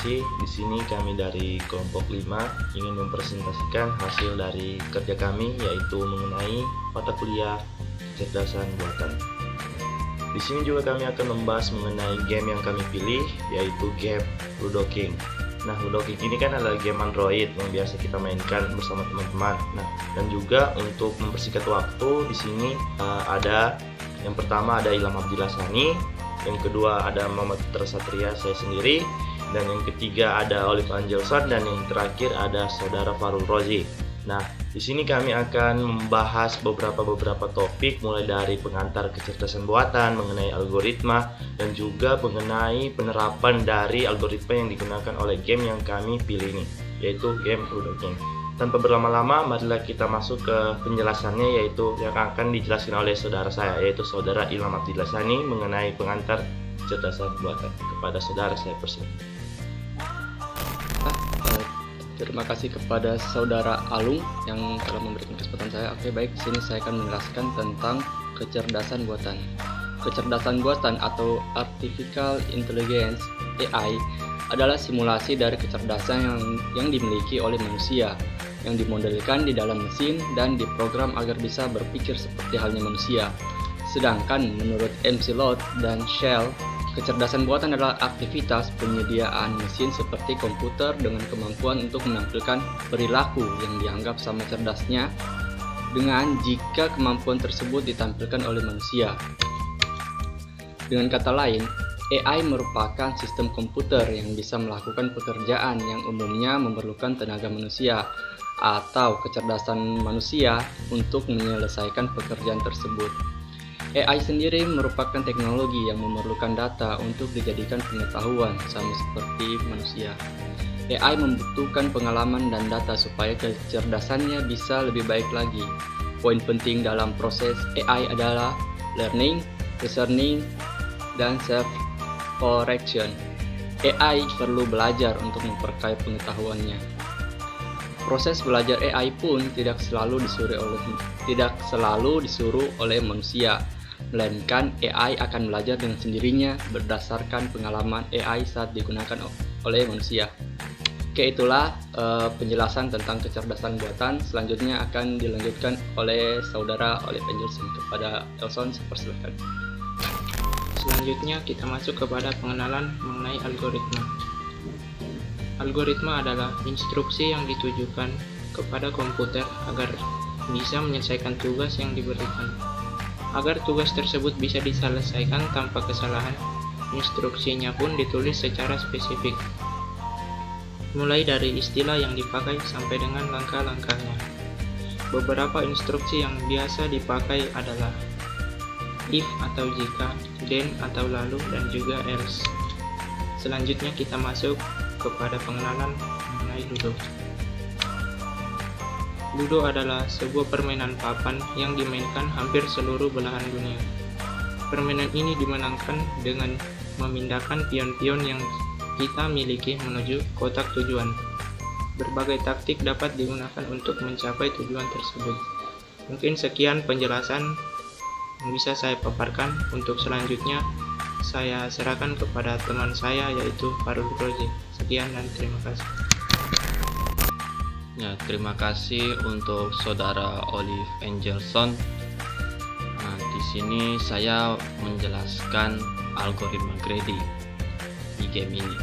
presentasi. Di sini kami dari kelompok 5 ingin mempresentasikan hasil dari kerja kami yaitu mengenai mata kuliah kecerdasan buatan. Di sini juga kami akan membahas mengenai game yang kami pilih yaitu game Ludo King. Nah, Ludo King ini kan adalah game Android yang biasa kita mainkan bersama teman-teman. Nah, dan juga untuk mempersingkat waktu di sini uh, ada yang pertama ada Ilham Abdilasani, yang kedua ada Muhammad Tersatria saya sendiri dan yang ketiga ada Olive Angelson dan yang terakhir ada saudara Farul Rozi. Nah, di sini kami akan membahas beberapa beberapa topik mulai dari pengantar kecerdasan buatan mengenai algoritma dan juga mengenai penerapan dari algoritma yang digunakan oleh game yang kami pilih ini, yaitu game Ludo King. Tanpa berlama-lama, marilah kita masuk ke penjelasannya yaitu yang akan dijelaskan oleh saudara saya yaitu saudara Ilham Abdilasani mengenai pengantar kecerdasan buatan. Kepada saudara saya persilakan. Terima kasih kepada saudara Alung yang telah memberikan kesempatan saya. Oke, baik, di sini saya akan menjelaskan tentang kecerdasan buatan. Kecerdasan buatan atau artificial intelligence AI adalah simulasi dari kecerdasan yang yang dimiliki oleh manusia yang dimodelkan di dalam mesin dan diprogram agar bisa berpikir seperti halnya manusia. Sedangkan menurut MC Lot dan Shell, kecerdasan buatan adalah aktivitas penyediaan mesin seperti komputer dengan kemampuan untuk menampilkan perilaku yang dianggap sama cerdasnya dengan jika kemampuan tersebut ditampilkan oleh manusia. Dengan kata lain, AI merupakan sistem komputer yang bisa melakukan pekerjaan yang umumnya memerlukan tenaga manusia atau kecerdasan manusia untuk menyelesaikan pekerjaan tersebut. AI sendiri merupakan teknologi yang memerlukan data untuk dijadikan pengetahuan sama seperti manusia. AI membutuhkan pengalaman dan data supaya kecerdasannya bisa lebih baik lagi. Poin penting dalam proses AI adalah learning, discerning, dan self-correction. AI perlu belajar untuk memperkaya pengetahuannya. Proses belajar AI pun tidak selalu disuruh oleh tidak selalu disuruh oleh manusia, melainkan AI akan belajar dengan sendirinya berdasarkan pengalaman AI saat digunakan oleh manusia. Oke, itulah uh, penjelasan tentang kecerdasan buatan. Selanjutnya akan dilanjutkan oleh saudara oleh Penjelasan kepada Elson. Persilakan. Selanjutnya kita masuk kepada pengenalan mengenai algoritma. Algoritma adalah instruksi yang ditujukan kepada komputer agar bisa menyelesaikan tugas yang diberikan. Agar tugas tersebut bisa diselesaikan tanpa kesalahan, instruksinya pun ditulis secara spesifik. Mulai dari istilah yang dipakai sampai dengan langkah-langkahnya. Beberapa instruksi yang biasa dipakai adalah if atau jika, then atau lalu, dan juga else. Selanjutnya kita masuk kepada pengenalan mengenai Ludo. Ludo adalah sebuah permainan papan yang dimainkan hampir seluruh belahan dunia. Permainan ini dimenangkan dengan memindahkan pion-pion yang kita miliki menuju kotak tujuan. Berbagai taktik dapat digunakan untuk mencapai tujuan tersebut. Mungkin sekian penjelasan yang bisa saya paparkan. Untuk selanjutnya, saya serahkan kepada teman saya yaitu Farul Rozi. Sekian dan terima kasih. Ya, terima kasih untuk saudara Olive Angelson. Nah, di sini saya menjelaskan algoritma Grady di game ini.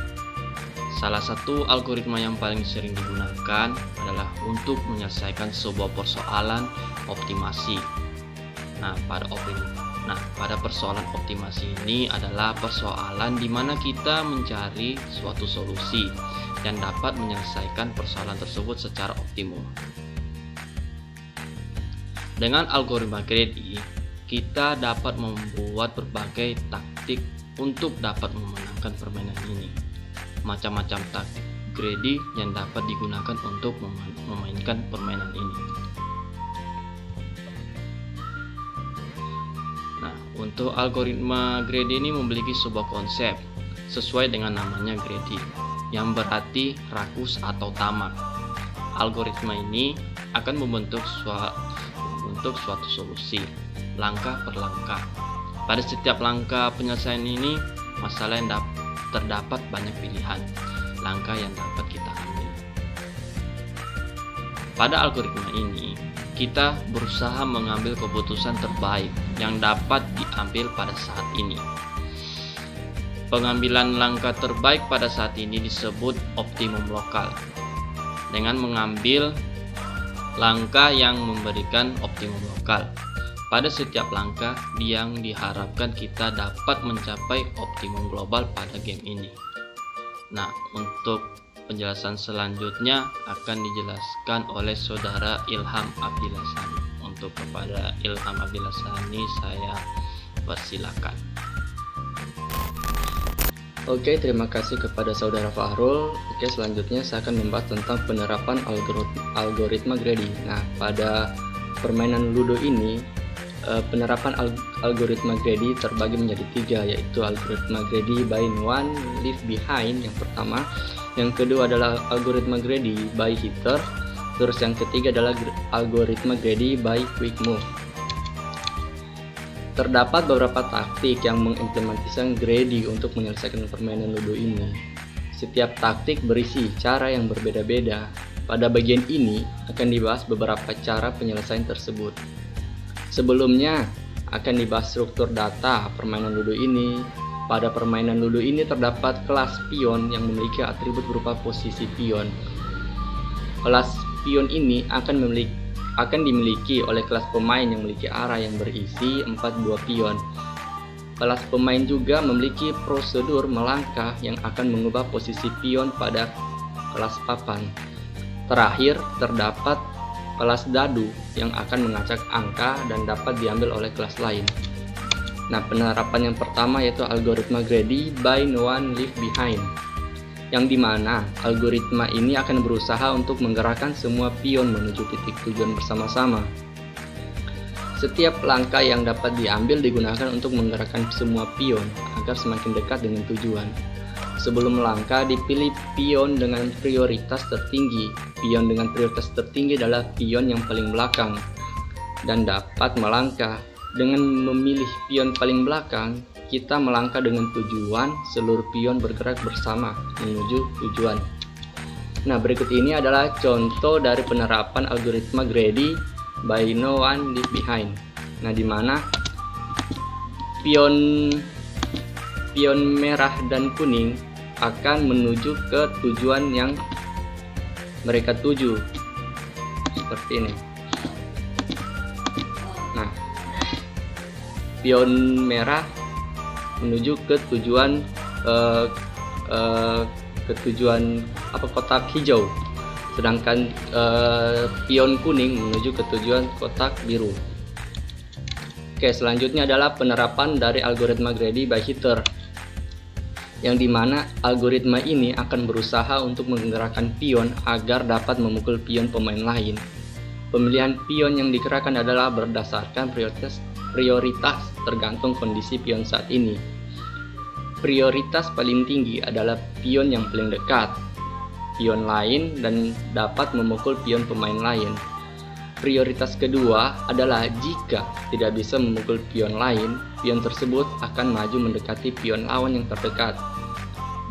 Salah satu algoritma yang paling sering digunakan adalah untuk menyelesaikan sebuah persoalan optimasi. Nah, pada optimasi Nah, pada persoalan optimasi ini adalah persoalan di mana kita mencari suatu solusi yang dapat menyelesaikan persoalan tersebut secara optimum. Dengan algoritma Grady, kita dapat membuat berbagai taktik untuk dapat memenangkan permainan ini. Macam-macam taktik Grady yang dapat digunakan untuk memainkan permainan ini. Untuk algoritma Grady ini memiliki sebuah konsep sesuai dengan namanya Grady yang berarti rakus atau tamak. Algoritma ini akan membentuk suatu, membentuk suatu solusi langkah per langkah. Pada setiap langkah penyelesaian ini, masalah yang terdapat banyak pilihan. langkah yang dapat kita ambil. Pada algoritma ini, kita berusaha mengambil keputusan terbaik yang dapat diambil pada saat ini. Pengambilan langkah terbaik pada saat ini disebut optimum lokal. Dengan mengambil langkah yang memberikan optimum lokal. Pada setiap langkah yang diharapkan kita dapat mencapai optimum global pada game ini. Nah, untuk penjelasan selanjutnya akan dijelaskan oleh saudara Ilham Abdilasani. Untuk kepada Ilham Abdilasani saya persilakan. Oke, terima kasih kepada saudara Fahrul. Oke, selanjutnya saya akan membahas tentang penerapan algoritma, algoritma. Nah, pada permainan Ludo ini, eh, penerapan algoritma Grady terbagi menjadi tiga, yaitu algoritma Grady by one leave behind yang pertama, yang kedua adalah algoritma Grady by hitter, terus yang ketiga adalah algoritma Grady by quick move. Terdapat beberapa taktik yang mengimplementasikan Grady untuk menyelesaikan permainan Ludo ini. Setiap taktik berisi cara yang berbeda-beda. Pada bagian ini akan dibahas beberapa cara penyelesaian tersebut. Sebelumnya akan dibahas struktur data permainan Ludo ini. Pada permainan Ludo ini terdapat kelas pion yang memiliki atribut berupa posisi pion. Kelas pion ini akan memiliki akan dimiliki oleh kelas pemain yang memiliki arah yang berisi 4 buah pion. Kelas pemain juga memiliki prosedur melangkah yang akan mengubah posisi pion pada kelas papan. Terakhir, terdapat kelas dadu yang akan mengacak angka dan dapat diambil oleh kelas lain. Nah, penerapan yang pertama yaitu algoritma Grady by no one leave behind yang di mana algoritma ini akan berusaha untuk menggerakkan semua pion menuju titik tujuan bersama-sama. Setiap langkah yang dapat diambil digunakan untuk menggerakkan semua pion agar semakin dekat dengan tujuan. Sebelum melangkah, dipilih pion dengan prioritas tertinggi. Pion dengan prioritas tertinggi adalah pion yang paling belakang dan dapat melangkah. Dengan memilih pion paling belakang, kita melangkah dengan tujuan, seluruh pion bergerak bersama menuju tujuan. Nah, berikut ini adalah contoh dari penerapan algoritma Grady by no one leave behind. Nah, di mana pion pion merah dan kuning akan menuju ke tujuan yang mereka tuju. Seperti ini. Nah, pion merah menuju ke tujuan uh, uh, ke tujuan apa kotak hijau sedangkan uh, pion kuning menuju ke tujuan kotak biru Oke selanjutnya adalah penerapan dari algoritma Grady by hitter yang di mana algoritma ini akan berusaha untuk menggerakkan pion agar dapat memukul pion pemain lain. Pemilihan pion yang dikerahkan adalah berdasarkan prioritas prioritas tergantung kondisi pion saat ini. Prioritas paling tinggi adalah pion yang paling dekat, pion lain dan dapat memukul pion pemain lain. Prioritas kedua adalah jika tidak bisa memukul pion lain, pion tersebut akan maju mendekati pion lawan yang terdekat.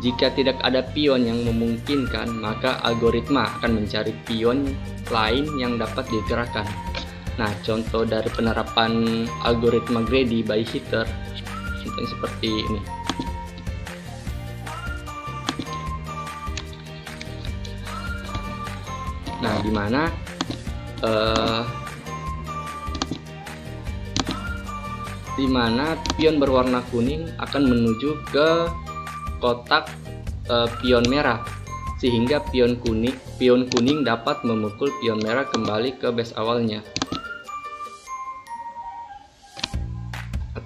Jika tidak ada pion yang memungkinkan, maka algoritma akan mencari pion lain yang dapat digerakkan. Nah, contoh dari penerapan algoritma Grady by Hitter contohnya seperti ini. Nah, di mana uh, di mana pion berwarna kuning akan menuju ke kotak uh, pion merah sehingga pion kuning pion kuning dapat memukul pion merah kembali ke base awalnya.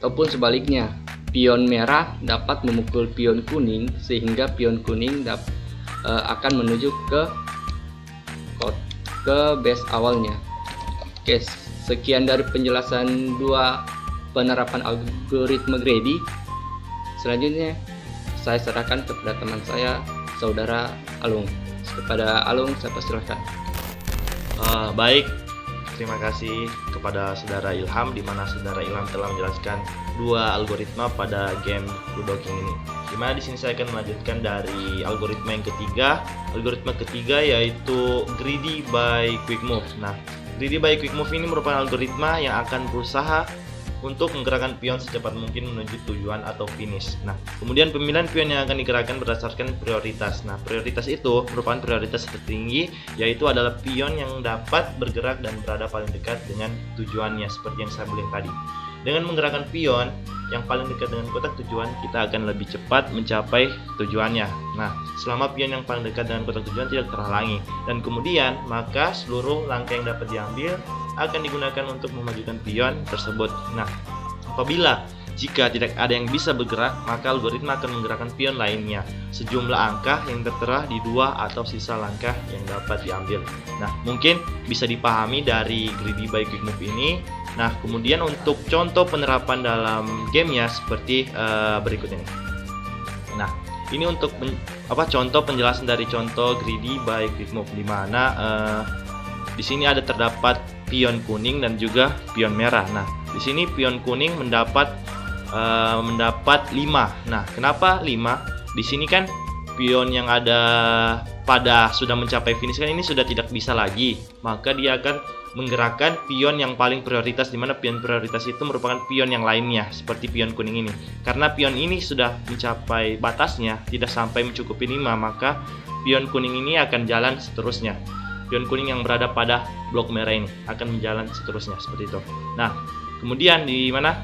ataupun sebaliknya pion merah dapat memukul pion kuning sehingga pion kuning e, akan menuju ke ke base awalnya. Oke sekian dari penjelasan dua penerapan algoritma Grady. Selanjutnya saya serahkan kepada teman saya saudara Alung. Kepada Alung saya persilahkan uh, baik. Terima kasih kepada saudara Ilham di mana saudara Ilham telah menjelaskan dua algoritma pada game Ludo King ini. Di mana di sini saya akan melanjutkan dari algoritma yang ketiga. Algoritma ketiga yaitu greedy by quick move. Nah, greedy by quick move ini merupakan algoritma yang akan berusaha untuk menggerakkan pion secepat mungkin menuju tujuan atau finish. Nah, kemudian pemilihan pion yang akan digerakkan berdasarkan prioritas. Nah, prioritas itu merupakan prioritas tertinggi, yaitu adalah pion yang dapat bergerak dan berada paling dekat dengan tujuannya, seperti yang saya bilang tadi. Dengan menggerakkan pion yang paling dekat dengan kotak tujuan, kita akan lebih cepat mencapai tujuannya. Nah, selama pion yang paling dekat dengan kotak tujuan tidak terhalangi, dan kemudian maka seluruh langkah yang dapat diambil akan digunakan untuk memajukan pion tersebut. Nah, apabila jika tidak ada yang bisa bergerak, maka algoritma akan menggerakkan pion lainnya. Sejumlah angka yang tertera di dua atau sisa langkah yang dapat diambil. Nah, mungkin bisa dipahami dari greedy by quick move ini Nah, kemudian untuk contoh penerapan dalam gamenya seperti uh, berikut ini. Nah, ini untuk men, apa contoh penjelasan dari contoh greedy by quick move di mana uh, di sini ada terdapat pion kuning dan juga pion merah. Nah, di sini pion kuning mendapat uh, mendapat 5. Nah, kenapa 5? Di sini kan pion yang ada pada sudah mencapai finish kan ini sudah tidak bisa lagi. Maka dia akan menggerakkan pion yang paling prioritas di mana pion prioritas itu merupakan pion yang lainnya seperti pion kuning ini. Karena pion ini sudah mencapai batasnya, tidak sampai mencukupi 5, maka pion kuning ini akan jalan seterusnya. Pion kuning yang berada pada blok merah ini akan menjalan seterusnya seperti itu. Nah, kemudian di mana?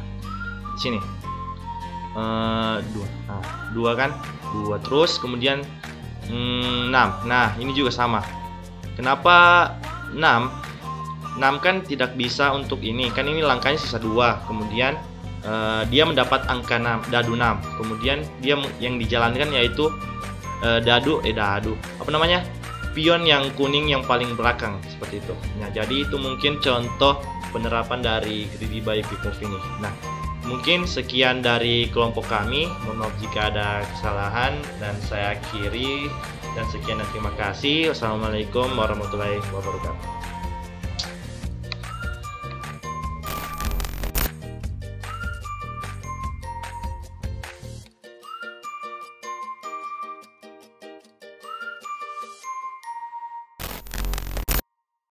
Sini. Uh, dua. Nah, dua kan? Dua terus kemudian hmm, 6. Nah, ini juga sama. Kenapa 6? 6 kan tidak bisa untuk ini. Kan ini langkahnya sisa dua. Kemudian uh, dia mendapat angka 6 dadu 6 kemudian dia yang dijalankan yaitu uh, dadu eh dadu. Apa namanya? Pion yang kuning yang paling belakang seperti itu. Nah jadi itu mungkin contoh penerapan dari greedy by Quick ini. Nah mungkin sekian dari kelompok kami. Mohon maaf jika ada kesalahan dan saya akhiri. Dan sekian dan terima kasih. Wassalamualaikum warahmatullahi wabarakatuh